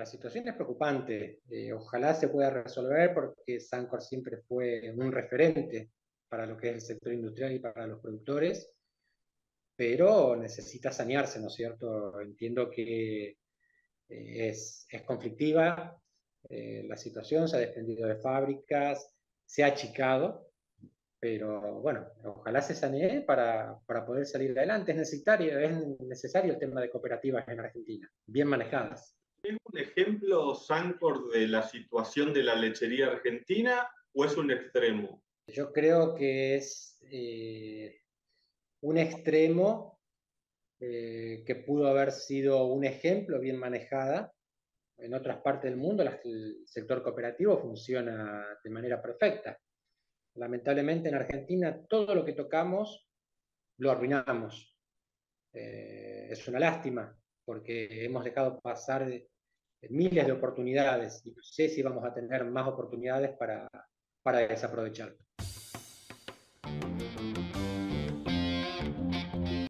la situación es preocupante. Eh, ojalá se pueda resolver porque Sancor siempre fue un referente para lo que es el sector industrial y para los productores, pero necesita sanearse, ¿no es cierto? Entiendo que eh, es, es, conflictiva eh, la situación, se ha desprendido de fábricas, se ha achicado, pero bueno, ojalá se sanee para, para poder salir adelante. Es necesario, es necesario el tema de cooperativas en Argentina, bien manejadas. ¿Es un ejemplo, Sancor, de la situación de la lechería argentina o es un extremo? Yo creo que es eh, un extremo eh, que pudo haber sido un ejemplo bien manejada. En otras partes del mundo el sector cooperativo funciona de manera perfecta. Lamentablemente en Argentina todo lo que tocamos lo arruinamos. Eh, es una lástima porque hemos dejado pasar miles de oportunidades y no sé si vamos a tener más oportunidades para, para desaprovecharlo.